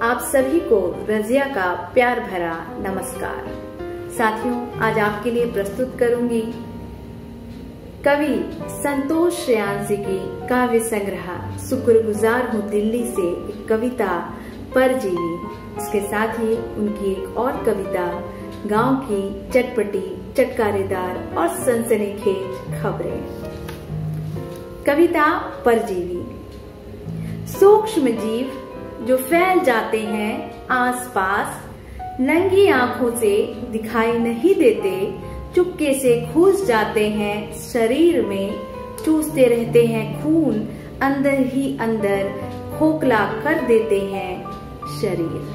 आप सभी को रजिया का प्यार भरा नमस्कार। साथियों, आज आपके लिए प्रस्तुत करूँगी कवि संतोष श्रेयांसी की काव्य संग्रह शुक्रगुजार हूँ दिल्ली से एक कविता परजीवी। इसके साथ ही उनकी एक और कविता, गाँव की चटपटी, चटकारेदार और सनसनीखेज खबरें। कविता परजीवी। सूक्ष्म जीव जो फैल जाते हैं आसपास, नंगी आँखों से दिखाई नहीं देते, चुपके से घुस जाते हैं शरीर में, चूसते रहते हैं खून, अंदर ही अंदर खोखला कर देते हैं शरीर।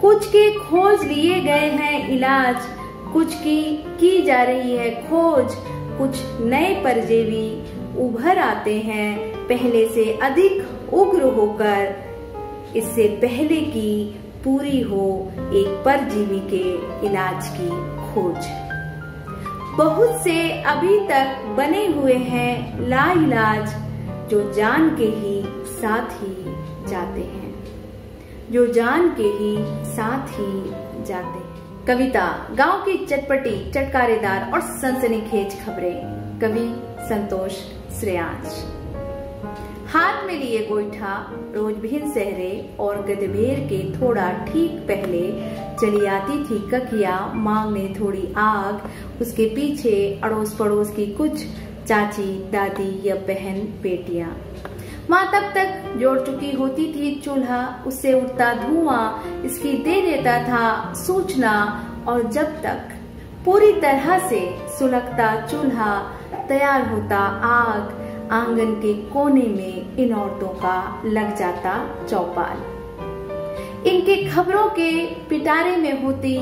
कुछ के खोज लिए गए हैं इलाज, कुछ की की जा रही है खोज, कुछ नए परजेवी उभर आते हैं, पहले से अधिक उग्र होकर इससे पहले की पूरी हो एक परजीवी के इलाज की खोज। बहुत से अभी तक बने हुए हैं लाइलाज जो जान के ही साथ ही जाते हैं। जो जान के ही साथ ही जाते हैं। कविता, गाँव की चटपटी, चटकारेदार और सनसनीखेज खबरें। कवि संतोष श्रेयांश। हाथ में लिए गोईठा रोज भिन सहरे और गदबेर के थोड़ा ठीक पहले चली आती थी ककिया मांगने थोड़ी आग, उसके पीछे अड़ोस पड़ोस की कुछ चाची, दादी या बहन, बेटियाँ। माँ तब तक जोड़ चुकी होती थी चूल्हा, उससे उठता धुआँ, इसकी दे देता था सूचना, और जब तक पूरी तरह से सुलगता चूल्हा, तैयार होता आग आँगन के कोने में इन औरतों का लग जाता चौपाल। इनके खबरों के पिटारे में होती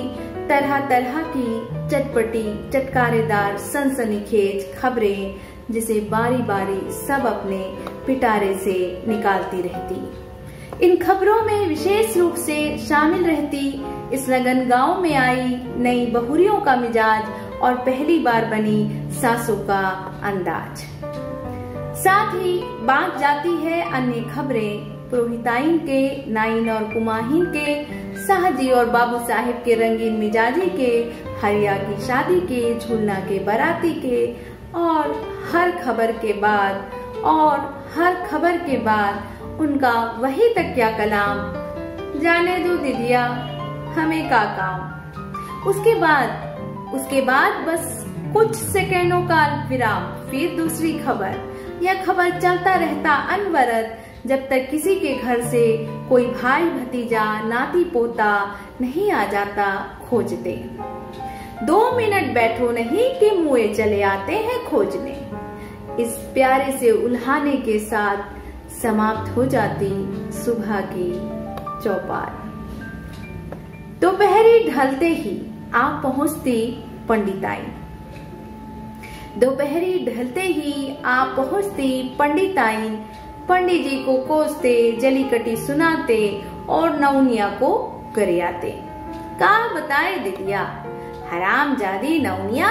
तरह तरह की चटपटी, चटकारेदार, सनसनीखेज खबरें, जिसे बारी बारी सब अपने पिटारे से निकालती रहती। इन खबरों में विशेष रूप से शामिल रहती इस लगन गाँव में आई नई बहुरियों का मिजाज और पहली बार बनी सासों का अंदाज। साथ ही बात जाती है अन्य खबरें, पुरोहिताइन के, नाइन और कुमाहीन के, शाहजी और बाबू साहिब के रंगीन मिजाजी के, हरिया की शादी के, झूलना के, बराती के और हर खबर के बाद, और हर खबर के बाद उनका वही तकिया कलाम, जाने दो दीदिया, हमें का काम। उसके बाद उसके बाद बस कुछ सेकेंडों का विराम, फिर दूसरी खबर। यह खबर चलता रहता अनवरत, जब तक किसी के घर से कोई भाई भतीजा, नाती पोता नहीं आ जाता खोजते दो मिनट बैठो नहीं कि मुए चले आते हैं खोजने। इस प्यारे से उल्हाने के साथ समाप्त हो जाती सुबह की चौपाल। दोपहरी ढलते ही आप पहुँचती पंडिताई। दोपहरी ढलते ही आप पहुँचती पंडिताइन। पंडित जी को कोसते जली कटी सुनाते और नवनिया को गरियाते का बताए दिदिया हराम जादी नवनिया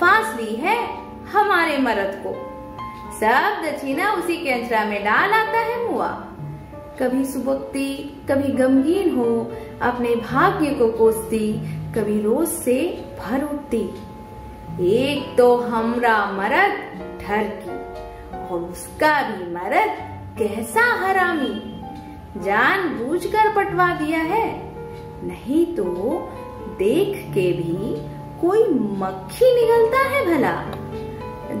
फांस ली है हमारे मरद को। सब दक्षिणा उसी के अंचरा में डाल आता है मुआ। कभी सुबकती, कभी गमगीन हो, अपने भाग्य को कोसती, कभी रोज से भर उठती। एक तो हमरा मरद ठर की, और उसका भी मरद कैसा हरामी। कर पटवा दिया है, नहीं तो देख के भी कोई मक्खी निकलता है भला।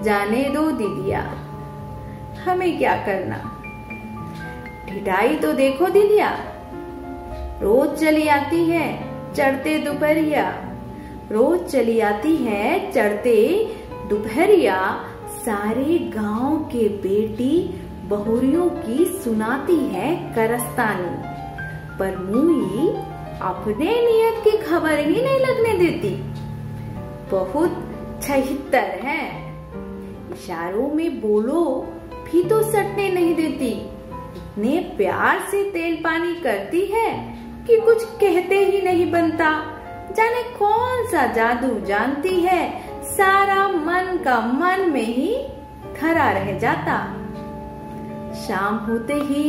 जाने दो दीदिया, हमें क्या करना? ढिटाई तो देखो दीदिया, रोज चली आती है, चढ़ते दोपहरिया। रोज चली आती है चढ़ते दोपहरिया। सारे गाँव के बेटी बहुरियों की सुनाती है करस्तानी। पर मुई अपने नियत की खबर ही नहीं लगने देती। बहुत छहितर है। इशारों में बोलो, भी तो सटने नहीं देती। इतने प्यार से तेल पानी करती है कि कुछ कहते ही नहीं बनता। जाने कौन सा जादू जानती है? सारा मन का मन में ही खरा रह जाता। शाम होते ही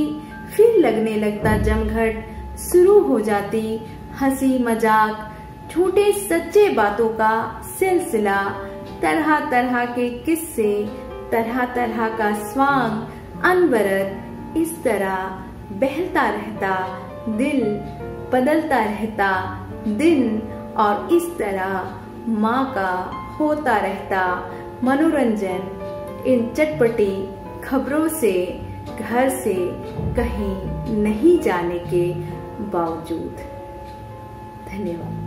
फिर लगने लगता जमघट, शुरू हो जाती हँसी मज़ाक छोटे सच्चे बातों का सिलसिला तरह तरह के किस्से तरह तरह का स्वांग, अनवरत इस तरह बहलता रहता, दिल बदलता रहता, दिन और इस तरह माँ का होता रहता मनोरंजन इन चटपटी खबरों से, घर से कहीं नहीं जाने के बावजूद। धन्यवाद।